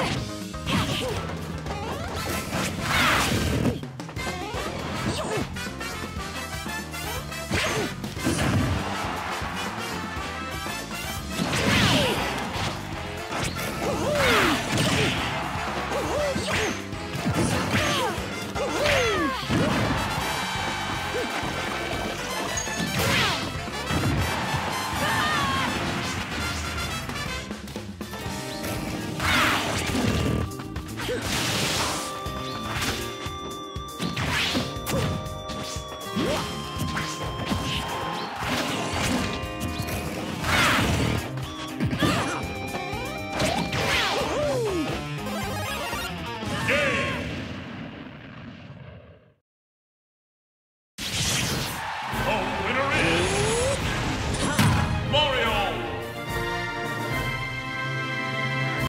Ugh! Huh?